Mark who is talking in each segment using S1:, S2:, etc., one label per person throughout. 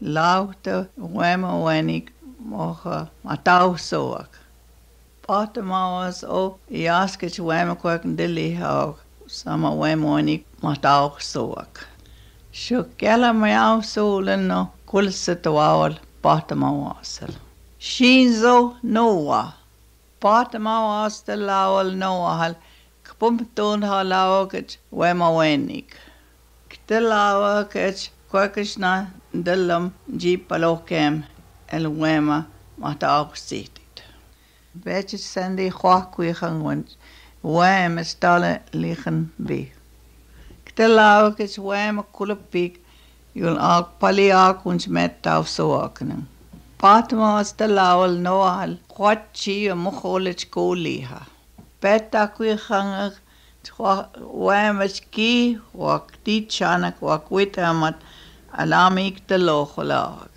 S1: lauta uema uenik moha matausoak. Pahtomaos o iaskich uema kuek dilihaok sama uema uenik matausoak. Shukela mayau sulen no kulsituaol pahtomaosel. Shinzo noa. Pahtomaosel laol noahal kpumtun halaokich uema uenik. Ktelawakich Koikishna dallam jipalokam aluema matauksitit. Vetjes zijn die kwaakwiegen, want wem is talle liggen bij. Ktelau is wem kulapik, jul ak paliak ons met taufsoaknen. Patma is de lauwel noal, kwatchi en mocholich koliha. Petakwigangig, wem is ki, wak die chanak, wak witamat, alamigtaloqlag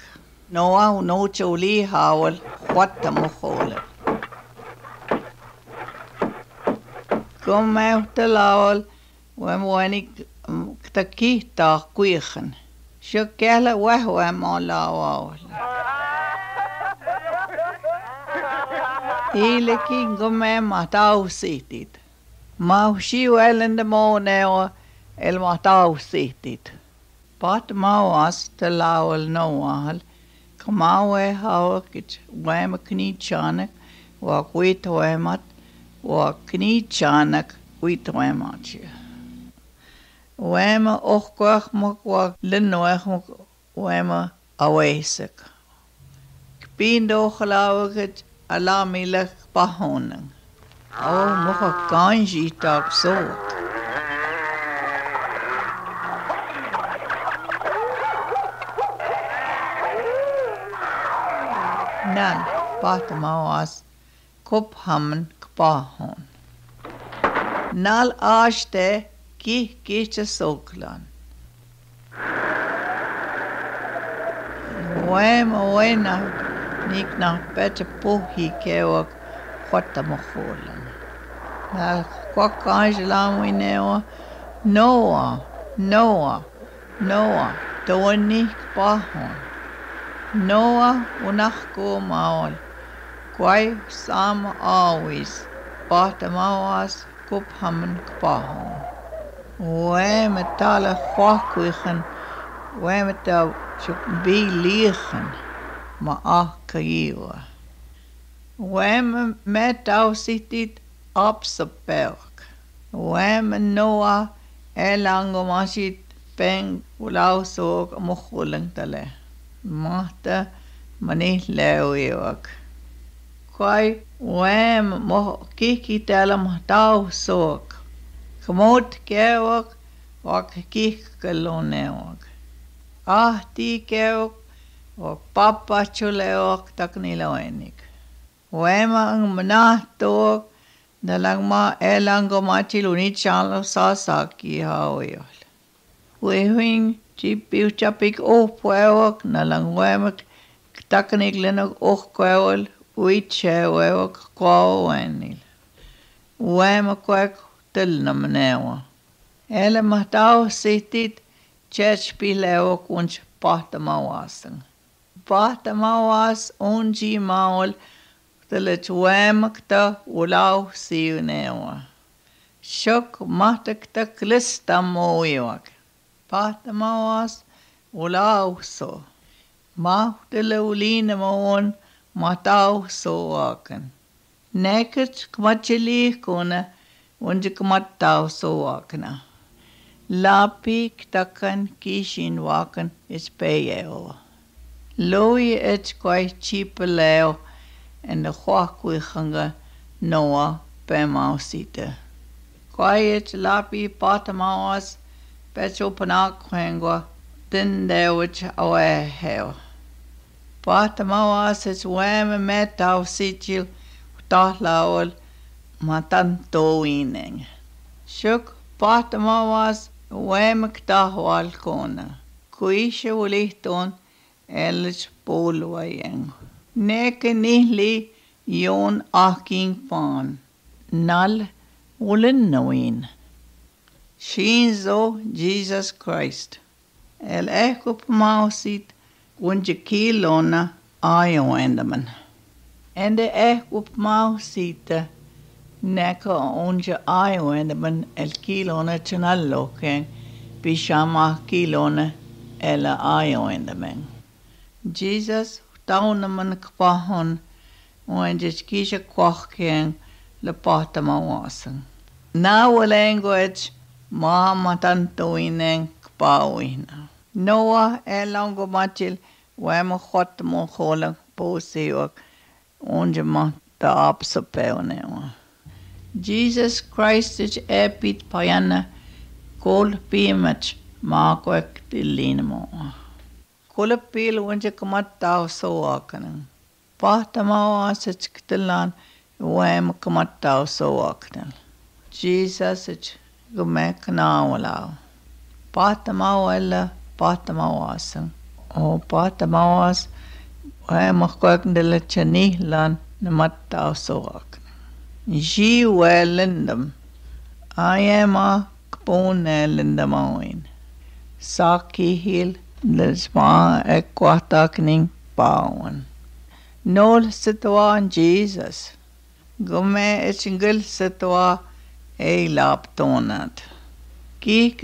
S1: noa unochuli hawal huattamoqola kommehtalaol wemuanik takihtaa kuihan shokela wehwemolaawol Ilekin komemma tausitit. Maushi wellende mooneo elma tausitit. Pat mauās te laul noāl, ka maue haukit vaim knīčānek, va kuitoemat, va knīčānek kuitoematie. Vaima ohkoahmak, va linnoahmak, vaima aweisek. Kpindo gelauweket, alamilek pahoning. O mocha kanji tak soort. näin pahtomaas kophamn kpahon. Nal aaste kih kihtse soklan. Voima voina nikna pete puhi keok kottamohuolan. Nal kokka aisilaamuineo noa, noa, noa, tuon nihk pahon. Noah unahko maol. Quai sam always. Bartamawas kuphamen kpahon. Wij met talen kwakwigen. Wij met de biligen. Ma ah akkriwa. Wij met al sitit apsapelk. Wij met noa elangomashit peng ulausoog mochulang talen. mahta manih leuiwak. Kai uem moh kiki täällä mahtau soak. Kmut keuak vak kihkaluneuak. Ahti keuak vak papachuleuak takniloenik. Uema ang manahtuak dalang ma elango machilunit saan lo sasakihaojolla. Uihuin Chipiu chapik uhpuewak nalanguemak taknik lenok uhkuewal uichewewak kuawenil. Uemakuek telnamnewa. Ele mahtau sihtit chechpilewak unch pahtamawasang. Pahtamawas unji maol telet uemakta ulau siunewa. Shok mahtakta klistamuiwak. Pahtamauas ulauso. Mahtele ulinemoon matausoakan. Nekert kmatjelihkona unjik matausoakana. Lapik takan kishin waken is peyeo. Loi et kwai chipeleo en de huakwiganga noa pemausite. Kwai et lapi patamawas pecho panakwengwa din dewich awe heo. Patamawas is weme metau sitil tahlawal matanto ining. Shuk patamawas weme ktahwal kona. Kuishe ulihton elich polwayeng. Neke nihli yon aking pan. Nal ulin noin. Shinzo Jesus Christ. El eko pamausit unje kilona ajoendaman. Ende eh up mau sita neka unje ajoendaman el kilona chenalloken bishama kilona ela ajoendaman. Jesus taunaman kpahon unje kisha kwahken le pahtamawasan. Na walengoech mahamatan maamatantuvinen pauina. Noa elongo machil wemo hot mon hola pusiwa onde mahta apsa peunewa. Jesus Christus epit pajana kol piimats maakoek tillinmoa. Kulpiil onde kamatta soakana. Pahtama asets ktilan wemo kamatta soakana. Jesus it's gumek naawalaw. Pahtamawa pahtamawasan. O pahtamawas wema kwek ndele chanihlan namat tau soakanan. Ji welendam. Ayema kpone lendamawin. Saki hil lesma ekwahtakning pawan. Nol sitwa Jesus. Gume echingil sitwa ei laptonat. Ki